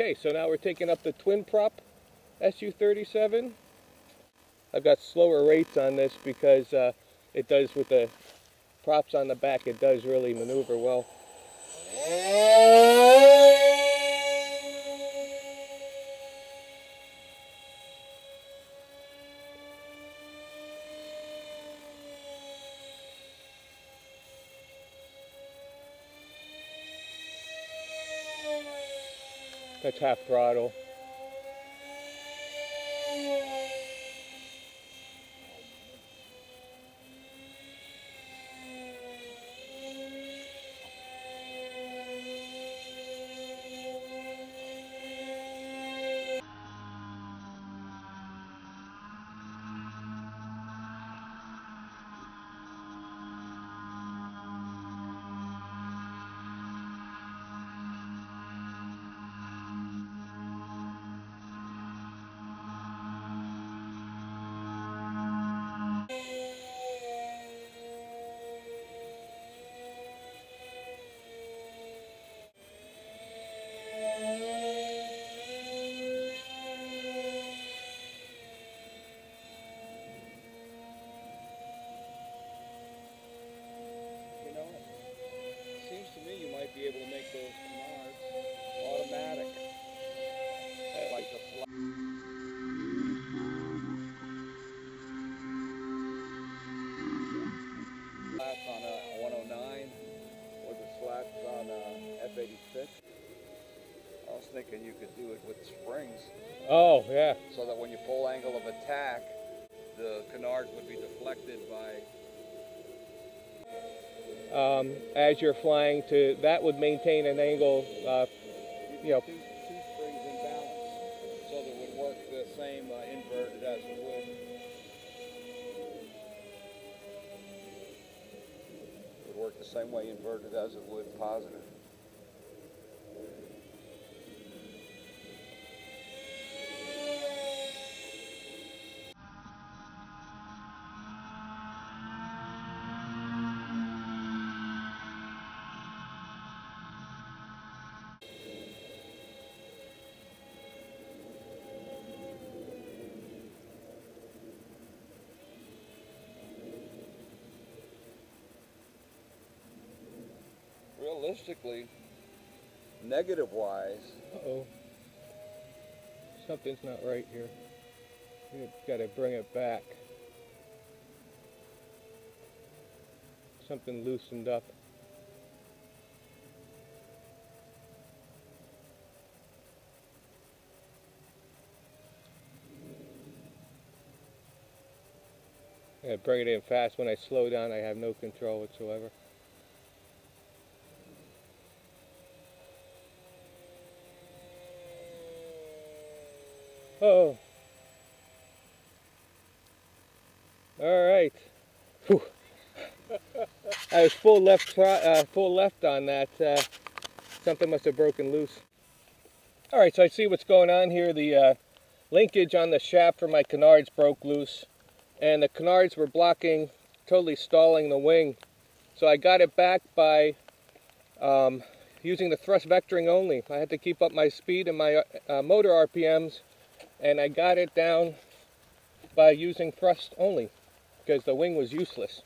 Okay, so now we're taking up the twin prop SU-37. I've got slower rates on this because uh, it does with the props on the back, it does really maneuver well. That's half throttle. F86. I was thinking you could do it with springs Oh, yeah. so that when you pull angle of attack, the canards would be deflected by Um, as you're flying to, that would maintain an angle, uh, you know, two, two springs in balance, so that it would work the same uh, inverted as it would. It would work the same way inverted as it would positive. Realistically, negative wise, uh-oh. Something's not right here. We've got to bring it back. Something loosened up. I bring it in fast. When I slow down, I have no control whatsoever. Oh. All right. I was full left, uh, full left on that. Uh, something must have broken loose. All right, so I see what's going on here. The uh, linkage on the shaft for my canards broke loose, and the canards were blocking, totally stalling the wing. So I got it back by um, using the thrust vectoring only. I had to keep up my speed and my uh, motor RPMs and I got it down by using thrust only because the wing was useless.